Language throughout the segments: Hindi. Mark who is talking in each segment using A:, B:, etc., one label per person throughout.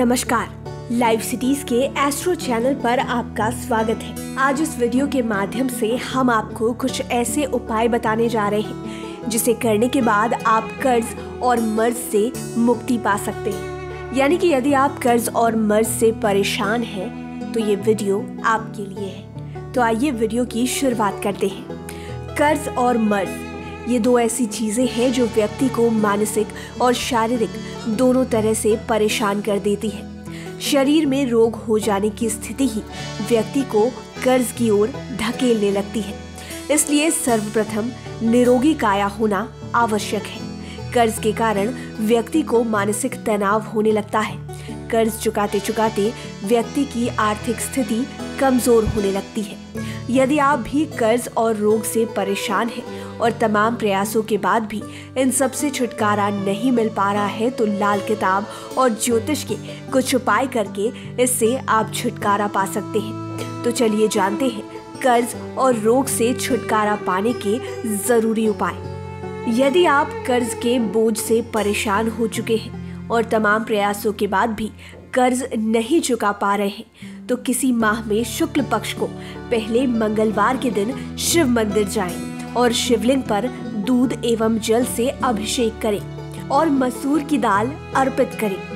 A: नमस्कार। लाइव सिटीज़ के एस्ट्रो चैनल पर आपका स्वागत है। आज इस वीडियो के माध्यम से हम आपको कुछ ऐसे उपाय बताने जा रहे हैं, जिसे करने के बाद आप कर्ज और मर्ज से मुक्ति पा सकते हैं। यानी कि यदि आप कर्ज और मर्ज से परेशान हैं तो ये वीडियो आपके लिए है। तो आइए वीडियो की शुरुआत करते हैं। कर्ज और मर्ज। ये दो ऐसी चीज़ें हैं जो व्यक्ति को मानसिक और शारीरिक दोनों तरह से परेशान कर देती है। शरीर में रोग हो जाने की स्थिति ही व्यक्ति को कर्ज की ओर धकेलने लगती है। इसलिए सर्वप्रथम निरोगी काया होना आवश्यक है। कर्ज के कारण व्यक्ति को मानसिक तनाव होने लगता है। कर्ज चुकाते चुकाते व्यक्ति की आर्थिक स्थिति कमज़ोर होने लगती है। यदि आप भी कर्ज और रोग से परेशान हैं और तमाम प्रयासों के बाद भी इन सबसे छुटकारा नहीं मिल पा रहा है तो लाल किताब और ज्योतिष के कुछ उपाय करके इससे आप छुटकारा पा सकते हैं। तो चलिए जानते हैं, कर्ज और रोग से छुटकारा पाने के ज़रूरी उपाय। यदि आप कर्ज के बोझ से परेशान हो चुके हैं और तमाम प्रयासों के बाद भी कर्ज नहीं चुका पा रहे हैं। तो किसी माह में शुक्ल पक्ष को पहले मंगलवार के दिन शिव मंदिर जाएँ और शिवलिंग पर दूध एवं जल से अभिषेक करें और मसूर की दाल अर्पित करें।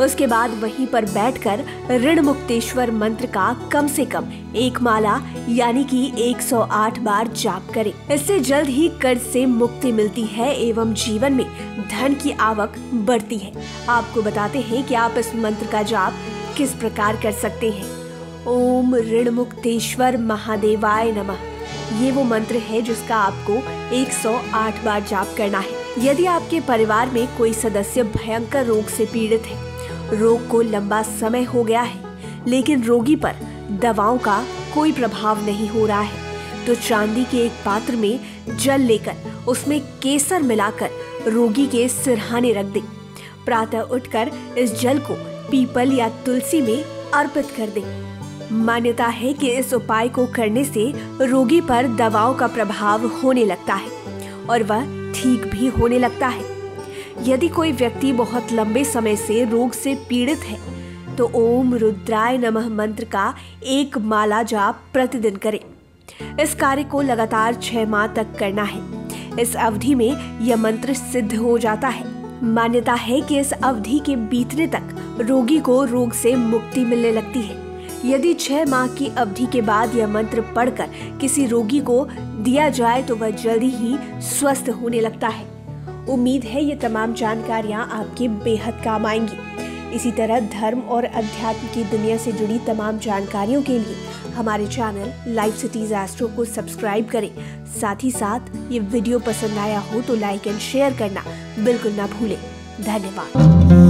A: उसके बाद वहीं पर बैठकर ऋण मुक्तेश्वर मंत्र का कम से कम एक माला, यानी कि 108 बार जाप करें। इससे जल्द ही कर्ज से मुक्ति मिलती है एवं जीवन में धन की आवक बढ़ती है। आपको बताते हैं कि आप इस मंत्र का जाप किस प्रकार कर सकते हैं। ओम ऋण मुक्तेश्वर महादेवाय नमः। ये वो मंत्र है जिसका आपको 108 बार जाप करना है। यदि आपके परिवार में कोई सदस्य भयंकर रोग से पीड़ित है रोग को लंबा समय हो गया है, लेकिन रोगी पर दवाओं का कोई प्रभाव नहीं हो रहा है। तो चांदी के एक पात्र में जल लेकर उसमें केसर मिलाकर रोगी के सिरहाने रख दें। प्रातः उठकर इस जल को पीपल या तुलसी में अर्पित कर दें। मान्यता है कि इस उपाय को करने से रोगी पर दवाओं का प्रभाव होने लगता है और वह ठीक भी होने लगता है। यदि कोई व्यक्ति बहुत लंबे समय से रोग से पीड़ित है तो ओम रुद्राय नमः मंत्र का एक माला जाप प्रतिदिन करें। इस कार्य को लगातार छह माह तक करना है। इस अवधि में यह मंत्र सिद्ध हो जाता है। मान्यता है कि इस अवधि के बीतने तक रोगी को रोग से मुक्ति मिलने लगती है। यदि छह माह की अवधि के बाद यह मंत्र पढ़कर किसी रोगी को दिया जाए तो वह जल्दी ही स्वस्थ होने लगता है। उम्मीद है ये तमाम जानकारियाँ आपके बेहद काम आएँगी। इसी तरह धर्म और अध्यात्म की दुनिया से जुड़ी तमाम जानकारियों के लिए हमारे चैनल लाइव सिटीज़ एस्ट्रो को सब्सक्राइब करें। साथ ही साथ ये वीडियो पसंद आया हो तो लाइक एंड शेयर करना बिल्कुल ना भूलें। धन्यवाद।